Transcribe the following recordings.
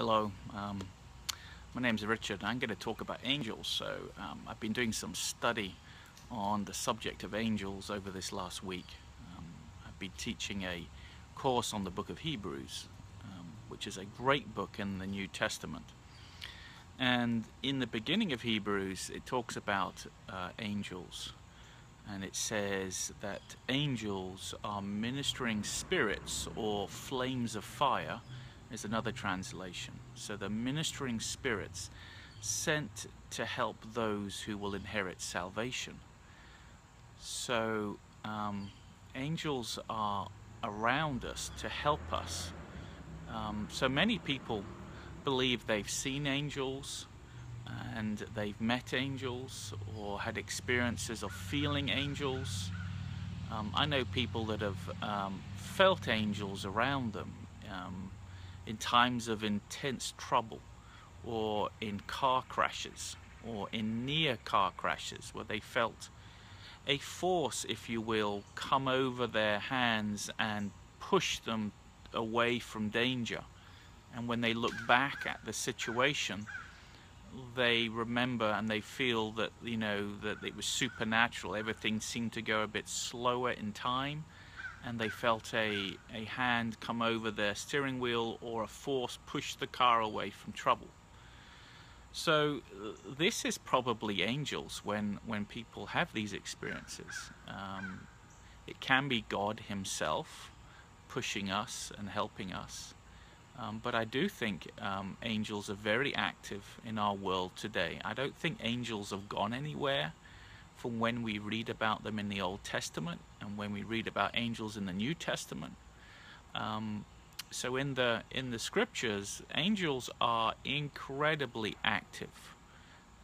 hello. Um, my name's Richard. I'm going to talk about angels. So um, I've been doing some study on the subject of angels over this last week. Um, I've been teaching a course on the book of Hebrews, um, which is a great book in the New Testament. And in the beginning of Hebrews, it talks about uh, angels. And it says that angels are ministering spirits or flames of fire is another translation. So the ministering spirits sent to help those who will inherit salvation. So um, angels are around us to help us. Um, so many people believe they've seen angels and they've met angels or had experiences of feeling angels. Um, I know people that have um, felt angels around them. In times of intense trouble or in car crashes or in near car crashes where they felt a force, if you will, come over their hands and push them away from danger. And when they look back at the situation, they remember and they feel that, you know, that it was supernatural. Everything seemed to go a bit slower in time and they felt a, a hand come over their steering wheel or a force push the car away from trouble. So this is probably angels when, when people have these experiences. Um, it can be God himself pushing us and helping us. Um, but I do think um, angels are very active in our world today. I don't think angels have gone anywhere from when we read about them in the Old Testament and when we read about angels in the New Testament. Um, so in the in the scriptures, angels are incredibly active.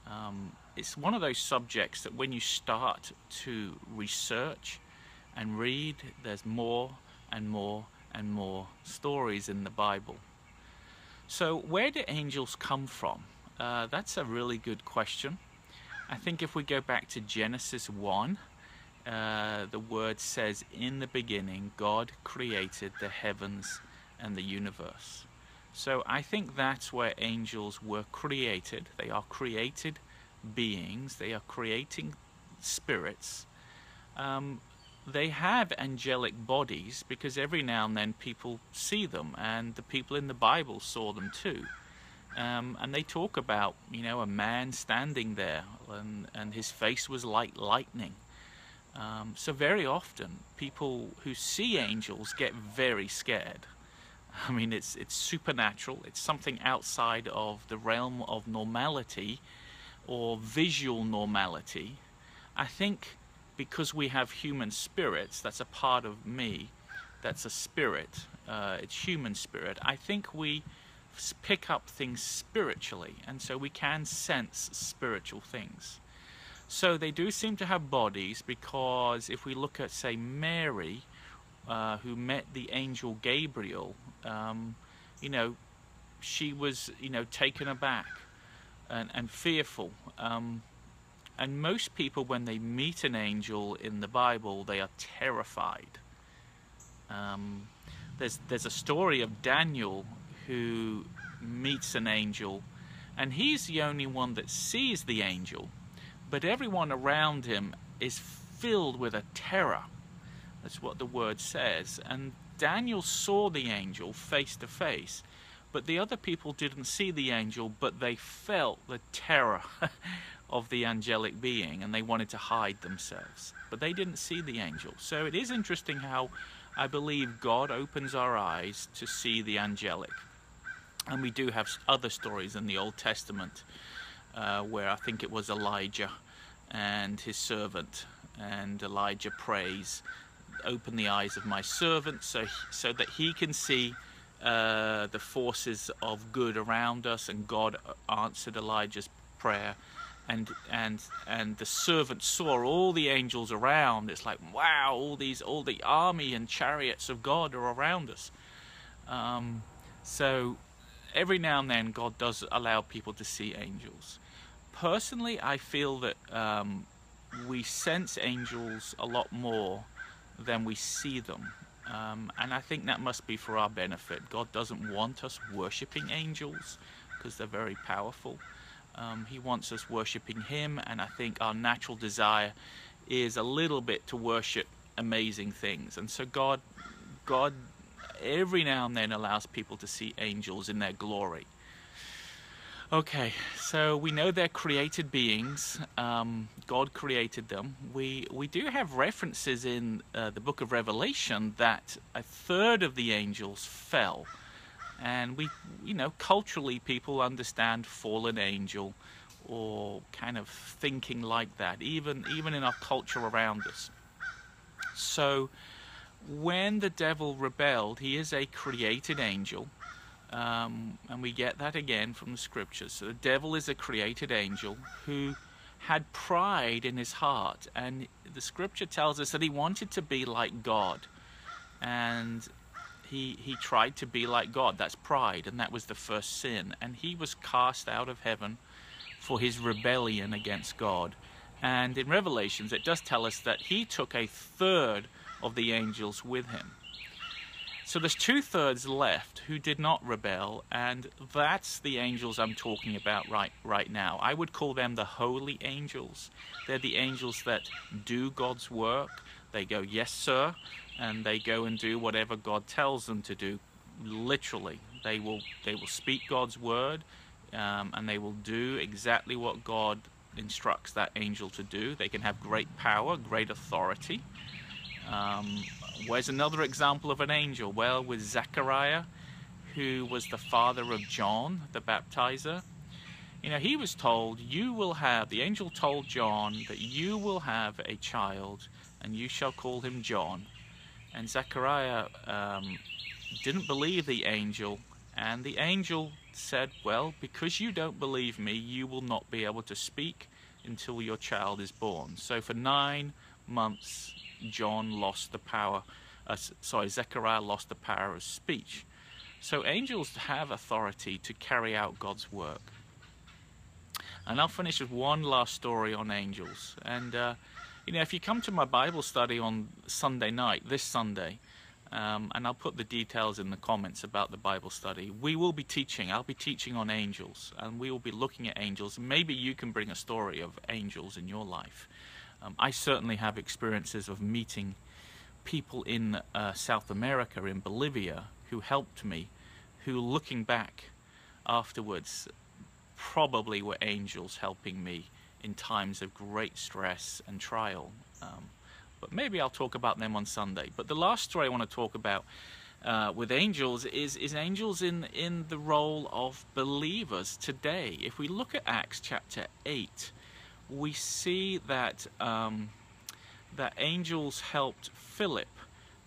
Um, it's one of those subjects that when you start to research and read, there's more and more and more stories in the Bible. So where do angels come from? Uh, that's a really good question. I think if we go back to Genesis 1, uh, the word says, In the beginning, God created the heavens and the universe. So I think that's where angels were created. They are created beings, they are creating spirits. Um, they have angelic bodies because every now and then people see them, and the people in the Bible saw them too. Um, and they talk about, you know, a man standing there and, and his face was like lightning. Um, so very often people who see angels get very scared. I mean, it's, it's supernatural. It's something outside of the realm of normality or visual normality. I think because we have human spirits, that's a part of me, that's a spirit, uh, it's human spirit. I think we pick up things spiritually, and so we can sense spiritual things. So they do seem to have bodies because if we look at, say, Mary, uh, who met the angel Gabriel, um, you know, she was, you know, taken aback and, and fearful. Um, and most people, when they meet an angel in the Bible, they are terrified. Um, there's there's a story of Daniel who meets an angel and he's the only one that sees the angel but everyone around him is filled with a terror. That's what the word says. And Daniel saw the angel face to face but the other people didn't see the angel but they felt the terror of the angelic being and they wanted to hide themselves but they didn't see the angel. So it is interesting how I believe God opens our eyes to see the angelic and we do have other stories in the Old Testament uh, where I think it was Elijah and his servant and Elijah prays open the eyes of my servant so so that he can see uh, the forces of good around us. And God answered Elijah's prayer and and and the servant saw all the angels around. It's like wow all these all the army and chariots of God are around us. Um, so every now and then God does allow people to see angels. Personally, I feel that um, we sense angels a lot more than we see them. Um, and I think that must be for our benefit. God doesn't want us worshipping angels because they're very powerful. Um, he wants us worshipping Him, and I think our natural desire is a little bit to worship amazing things. And so God, God, every now and then allows people to see angels in their glory. Okay, so we know they're created beings. Um, God created them. We we do have references in uh, the book of Revelation that a third of the angels fell, and we you know culturally people understand fallen angel, or kind of thinking like that. Even even in our culture around us. So when the devil rebelled, he is a created angel um, and we get that again from the scriptures. So the devil is a created angel who had pride in his heart. And the scripture tells us that he wanted to be like God. And he, he tried to be like God. That's pride. And that was the first sin. And he was cast out of heaven for his rebellion against God. And in Revelations, it does tell us that he took a third of the angels with him. So there's two thirds left who did not rebel, and that's the angels I'm talking about right right now. I would call them the holy angels. They're the angels that do God's work. They go, yes, sir, and they go and do whatever God tells them to do. Literally, they will they will speak God's word, um, and they will do exactly what God instructs that angel to do. They can have great power, great authority. Um, where's another example of an angel? Well, with Zechariah, who was the father of John, the baptizer. You know, he was told, you will have, the angel told John that you will have a child and you shall call him John. And Zechariah um, didn't believe the angel and the angel said, well, because you don't believe me, you will not be able to speak until your child is born. So for nine months, John lost the power, uh, sorry, Zechariah lost the power of speech. So angels have authority to carry out God's work. And I'll finish with one last story on angels. And, uh, you know, if you come to my Bible study on Sunday night, this Sunday, um, and I'll put the details in the comments about the Bible study. We will be teaching, I'll be teaching on angels, and we will be looking at angels. Maybe you can bring a story of angels in your life. Um, I certainly have experiences of meeting people in uh, South America, in Bolivia, who helped me, who looking back afterwards probably were angels helping me in times of great stress and trial. Um, but maybe I'll talk about them on Sunday. But the last story I want to talk about uh, with angels is, is angels in, in the role of believers today. If we look at Acts chapter 8, we see that um, that angels helped Philip.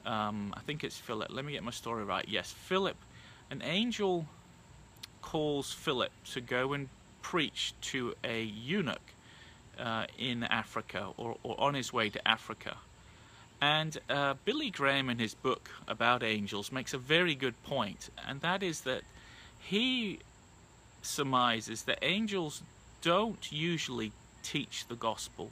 Um, I think it's Philip. Let me get my story right. Yes, Philip. An angel calls Philip to go and preach to a eunuch uh, in Africa or, or, on his way to Africa. And uh, Billy Graham, in his book about angels, makes a very good point, and that is that he surmises that angels don't usually teach the gospel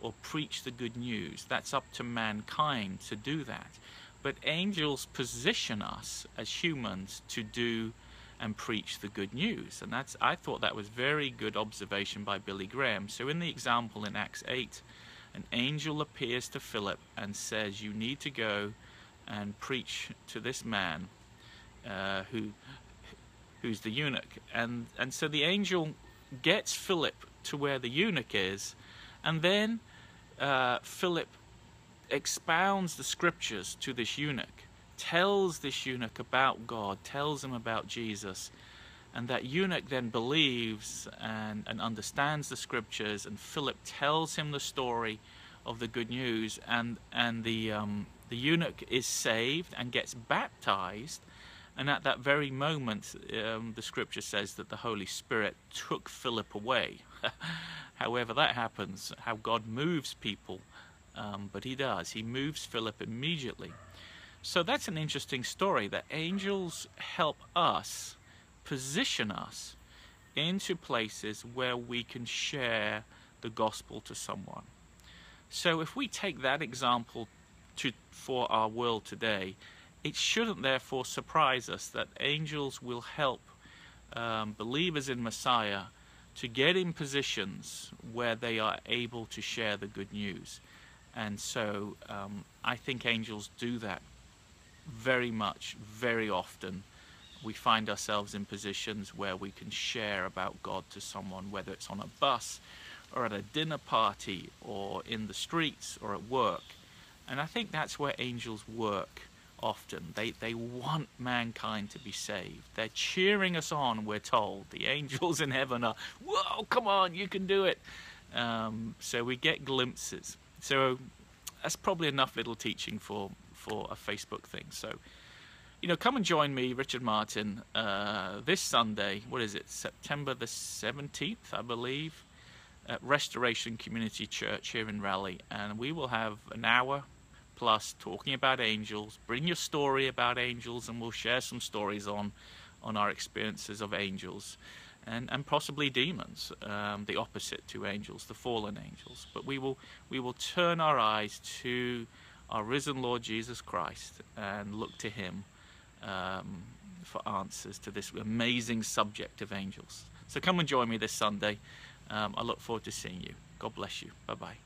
or preach the good news. That's up to mankind to do that. But angels position us as humans to do and preach the good news. And that's I thought that was very good observation by Billy Graham. So in the example in Acts 8, an angel appears to Philip and says, you need to go and preach to this man uh, who who's the eunuch. And, and so the angel gets Philip to where the eunuch is, and then uh, Philip expounds the scriptures to this eunuch, tells this eunuch about God, tells him about Jesus, and that eunuch then believes and, and understands the scriptures, and Philip tells him the story of the good news, and, and the, um, the eunuch is saved and gets baptized, and at that very moment, um, the scripture says that the Holy Spirit took Philip away. However that happens, how God moves people, um, but he does. He moves Philip immediately. So that's an interesting story that angels help us, position us into places where we can share the gospel to someone. So if we take that example to for our world today, it shouldn't therefore surprise us that angels will help um, believers in Messiah to get in positions where they are able to share the good news. And so um, I think angels do that very much, very often. We find ourselves in positions where we can share about God to someone, whether it's on a bus or at a dinner party or in the streets or at work. And I think that's where angels work often. They, they want mankind to be saved. They're cheering us on, we're told. The angels in heaven are, whoa, come on, you can do it. Um, so we get glimpses. So that's probably enough little teaching for, for a Facebook thing. So, you know, come and join me, Richard Martin, uh, this Sunday. What is it? September the 17th, I believe, at Restoration Community Church here in Raleigh. And we will have an hour plus talking about angels. Bring your story about angels, and we'll share some stories on on our experiences of angels, and and possibly demons, um, the opposite to angels, the fallen angels. But we will we will turn our eyes to our risen Lord Jesus Christ and look to Him um, for answers to this amazing subject of angels. So come and join me this Sunday. Um, I look forward to seeing you. God bless you. Bye bye.